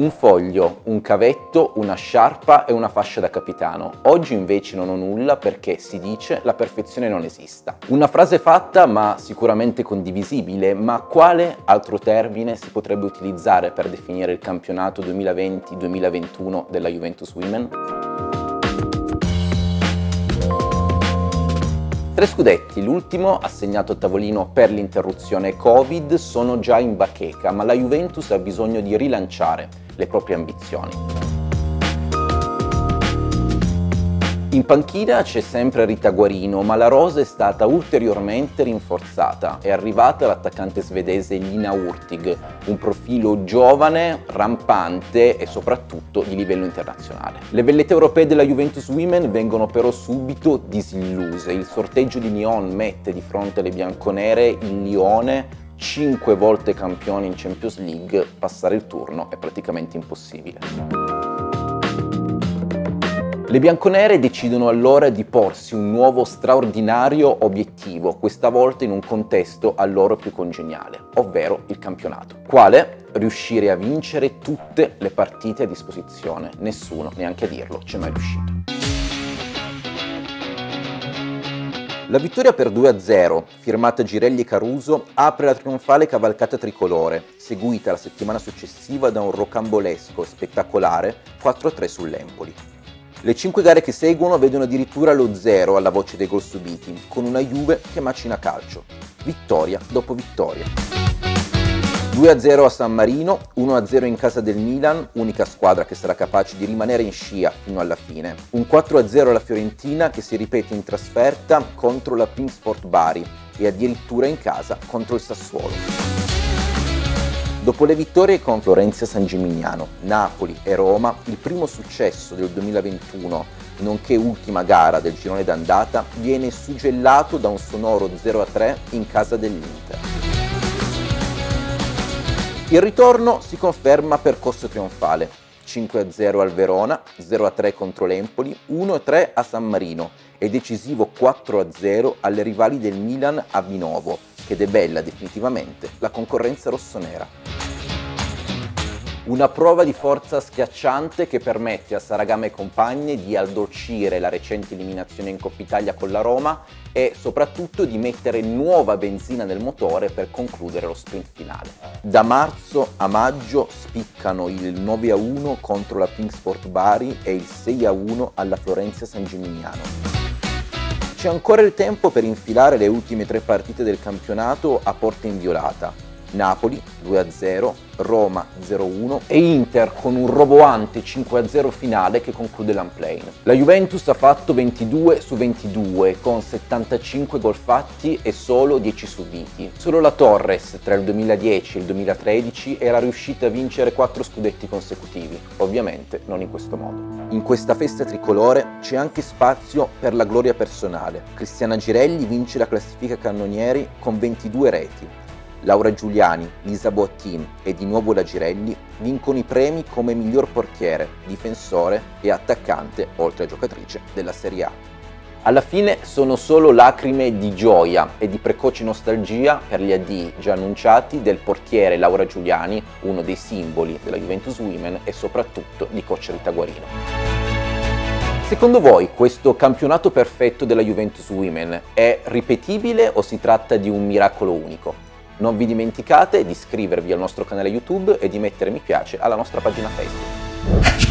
Un foglio, un cavetto, una sciarpa e una fascia da capitano. Oggi invece non ho nulla perché si dice la perfezione non esista. Una frase fatta ma sicuramente condivisibile, ma quale altro termine si potrebbe utilizzare per definire il campionato 2020-2021 della Juventus Women? Tre scudetti, l'ultimo assegnato a tavolino per l'interruzione Covid, sono già in bacheca, ma la Juventus ha bisogno di rilanciare le proprie ambizioni. In panchina c'è sempre Rita Guarino, ma la rosa è stata ulteriormente rinforzata. È arrivata l'attaccante svedese Lina Urtig, un profilo giovane, rampante e soprattutto di livello internazionale. Le vellette europee della Juventus Women vengono però subito disilluse. Il sorteggio di Lyon mette di fronte alle bianconere il Lione 5 volte campione in Champions League, passare il turno è praticamente impossibile. Le bianconere decidono allora di porsi un nuovo straordinario obiettivo, questa volta in un contesto a loro più congeniale, ovvero il campionato. Quale? Riuscire a vincere tutte le partite a disposizione. Nessuno, neanche a dirlo, ci è mai riuscito. La vittoria per 2-0, firmata Girelli e Caruso, apre la trionfale cavalcata tricolore, seguita la settimana successiva da un rocambolesco spettacolare 4-3 sull'Empoli. Le cinque gare che seguono vedono addirittura lo zero alla voce dei gol subiti, con una Juve che macina calcio. Vittoria dopo vittoria. 2-0 a San Marino, 1-0 in casa del Milan, unica squadra che sarà capace di rimanere in scia fino alla fine. Un 4-0 alla Fiorentina che si ripete in trasferta contro la Pink Sport Bari e addirittura in casa contro il Sassuolo. Dopo le vittorie con Florenza San Gimignano, Napoli e Roma, il primo successo del 2021, nonché ultima gara del girone d'andata, viene suggellato da un sonoro 0-3 in casa dell'Inter. Il ritorno si conferma percorso trionfale. 5-0 al Verona, 0-3 contro l'Empoli, 1-3 a San Marino e decisivo 4-0 alle rivali del Milan a Vinovo, che debella definitivamente la concorrenza rossonera. Una prova di forza schiacciante che permette a Saragama e compagni di addolcire la recente eliminazione in Coppa Italia con la Roma e soprattutto di mettere nuova benzina nel motore per concludere lo sprint finale. Da marzo a maggio spiccano il 9-1 contro la Pink Sport Bari e il 6-1 alla Florenza San Gimignano. C'è ancora il tempo per infilare le ultime tre partite del campionato a porta inviolata Napoli 2-0, Roma 0-1 e Inter con un roboante 5-0 finale che conclude l'unplane. La Juventus ha fatto 22 su 22 con 75 gol fatti e solo 10 subiti. Solo la Torres tra il 2010 e il 2013 era riuscita a vincere 4 scudetti consecutivi, ovviamente non in questo modo. In questa festa tricolore c'è anche spazio per la gloria personale. Cristiana Girelli vince la classifica cannonieri con 22 reti, Laura Giuliani, Lisa Boattin e di nuovo la Girelli vincono i premi come miglior portiere, difensore e attaccante, oltre a giocatrice, della Serie A. Alla fine sono solo lacrime di gioia e di precoce nostalgia per gli addii già annunciati del portiere Laura Giuliani, uno dei simboli della Juventus Women e soprattutto di coach Rita Guarino. Secondo voi questo campionato perfetto della Juventus Women è ripetibile o si tratta di un miracolo unico? Non vi dimenticate di iscrivervi al nostro canale YouTube e di mettere mi piace alla nostra pagina Facebook.